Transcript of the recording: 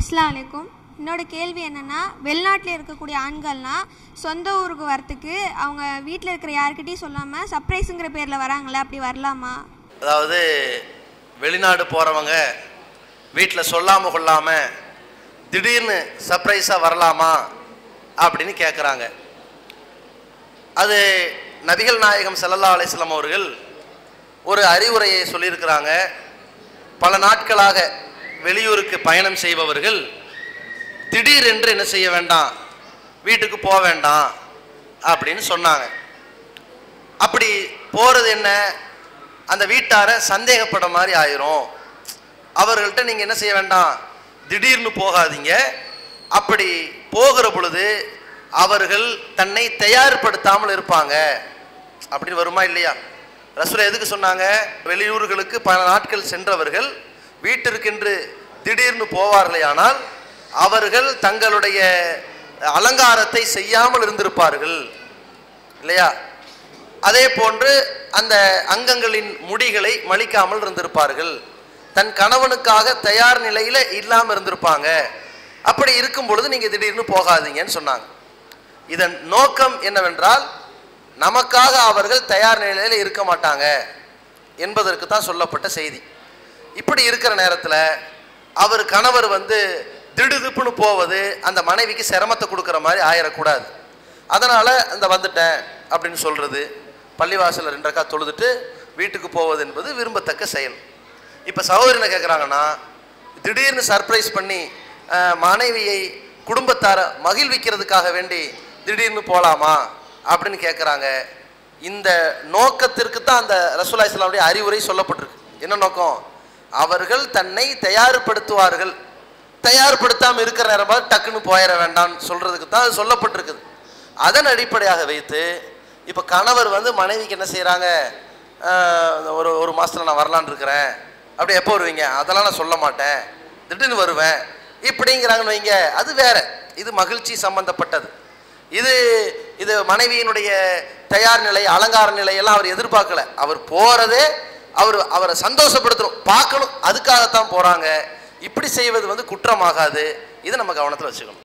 அஸ்லாம் வலைக்கும் என்னோட கேள்வி என்னென்னா வெளிநாட்டில் இருக்கக்கூடிய ஆண்கள்னால் சொந்த ஊருக்கு வரத்துக்கு அவங்க வீட்டில் இருக்கிற யாருக்கிட்டையும் சொல்லாமல் சர்ப்ரைஸுங்கிற பேரில் வராங்களே? அப்படி வரலாமா? அதாவது வெளிநாடு போகிறவங்க வீட்டில் சொல்லாமல் கொள்ளாமல் திடீர்னு சர்ப்ரைஸாக வரலாமா? அப்படின்னு கேட்குறாங்க அது நபிகள் நாயகம் செல்லல்லா அலைஹி அவர்கள் ஒரு அறிவுரையை சொல்லியிருக்கிறாங்க. பல நாட்களாக வெளியூருக்கு பயணம் செய்பவர்கள் திடீரென்று என்ன செய்ய வேண்டாம் வீட்டுக்கு போக வேண்டாம் அப்படின்னு சொன்னாங்க. அப்படி போகிறது என்ன? அந்த வீட்டாரை சந்தேகப்பட மாதிரி ஆயிரும். அவர்கள்ட்ட நீங்கள் என்ன செய்ய வேண்டாம் திடீர்னு போகாதீங்க. அப்படி போகிற பொழுது அவர்கள் தன்னை தயார்படுத்தாமல் இருப்பாங்க. அப்படின்னு வருமா இல்லையா? ரசூலை எதுக்கு சொன்னாங்க? வெளியூர்களுக்கு பல நாட்கள் சென்றவர்கள் வீட்டிற்கென்று திடீர்னு போவார்களேயானால் அவர்கள் தங்களுடைய அலங்காரத்தை செய்யாமல் இருந்திருப்பார்கள். இல்லையா? அதே போன்று அந்த அங்கங்களின் முடிகளை மலிக்காமல் இருந்திருப்பார்கள். தன் கணவனுக்காக தயார் நிலையில் இல்லாமல் இருந்திருப்பாங்க. அப்படி இருக்கும் பொழுது நீங்கள் திடீர்னு போகாதீங்கன்னு சொன்னாங்க. இதன் நோக்கம் என்னவென்றால் நமக்காக அவர்கள் தயார் நிலையில் இருக்க மாட்டாங்க என்பதற்கு தான் சொல்லப்பட்ட செய்தி. இப்படி இருக்கிற நேரத்தில் அவர் கணவர் வந்து திடுதுப்புன்னு போவது அந்த மனைவிக்கு சிரமத்தை கொடுக்குற மாதிரி ஆயிடக்கூடாது அதனால் அந்த வந்துட்டேன் அப்படின்னு சொல்கிறது பள்ளிவாசலில் ரெண்டக்கா தொழுதுட்டு வீட்டுக்கு போவது என்பது விரும்பத்தக்க செயல். இப்போ சகோதரி என்ன கேட்குறாங்கன்னா திடீர்னு சர்ப்ரைஸ் பண்ணி மனைவியை குடும்பத்தாரை மகிழ்விக்கிறதுக்காக வேண்டி திடீர்னு போகலாமா அப்படின்னு கேட்குறாங்க இந்த நோக்கத்திற்கு தான் அந்த ரசூல்லா இஸ்லாமுடைய அறிவுரை சொல்லப்பட்டிருக்கு. என்ன நோக்கம்? அவர்கள் தன்னை தயார்படுத்துவார்கள். தயார்படுத்தாமல் இருக்கிற நேரம் பார்த்து டக்குன்னு போயிட வேண்டாம்னு சொல்கிறதுக்கு தான் அது சொல்லப்பட்டிருக்குது. அதன் அடிப்படையாக வைத்து இப்போ கணவர் வந்து மனைவிக்கு என்ன செய்கிறாங்க ஒரு ஒரு மாதத்தில் நான் வரலான்னு இருக்கிறேன். அப்படி எப்போ வருவீங்க? அதெல்லாம் நான் சொல்ல மாட்டேன். திடீர்னு வருவேன். இப்படிங்கிறாங்கன்னு வைங்க அது வேற. இது மகிழ்ச்சி சம்பந்தப்பட்டது. இது இது மனைவியினுடைய தயார் நிலை அலங்கார நிலையெல்லாம் அவர் எதிர்பார்க்கல. அவர் போறதே அவர் அவரை சந்தோஷப்படுத்தணும் பார்க்கணும். அதுக்காகத்தான் போகிறாங்க இப்படி செய்வது வந்து குற்றமாகாது. இதை நம்ம கவனத்தில் வச்சுக்கணும்.